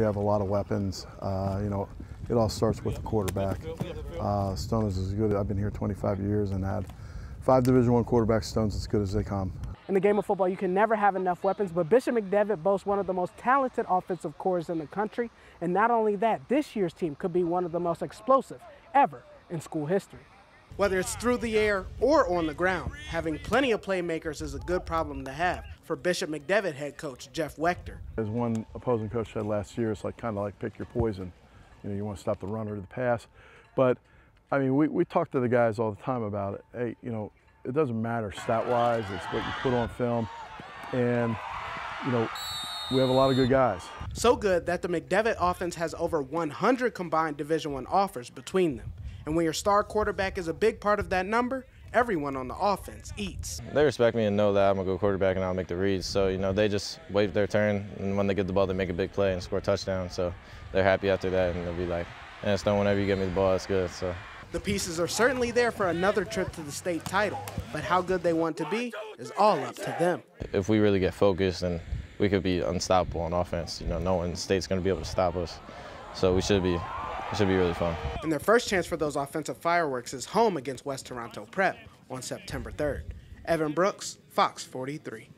We have a lot of weapons. Uh, you know, it all starts with the quarterback. Uh, Stone is as good. I've been here 25 years and had five Division One quarterbacks. Stone's as good as they come. In the game of football, you can never have enough weapons, but Bishop McDevitt boasts one of the most talented offensive cores in the country. And not only that, this year's team could be one of the most explosive ever in school history. Whether it's through the air or on the ground, having plenty of playmakers is a good problem to have for Bishop McDevitt head coach Jeff Weachter. As one opposing coach said last year, it's like kind of like pick your poison. You know, you want to stop the run or the pass. But I mean, we, we talk to the guys all the time about it. Hey, you know, it doesn't matter stat-wise. It's what you put on film. And, you know, we have a lot of good guys. So good that the McDevitt offense has over 100 combined Division One offers between them. And when your star quarterback is a big part of that number, everyone on the offense eats. They respect me and know that I'm a good quarterback and I'll make the reads. So, you know, they just wait their turn, and when they get the ball, they make a big play and score a touchdown. So they're happy after that, and they'll be like, and Stone, whenever you get me the ball, it's good. So. The pieces are certainly there for another trip to the state title, but how good they want to be is all up to them. If we really get focused, then we could be unstoppable on offense. You know, no one in the state's going to be able to stop us. So we should be it should be really fun. And their first chance for those offensive fireworks is home against West Toronto Prep on September 3rd. Evan Brooks, Fox 43.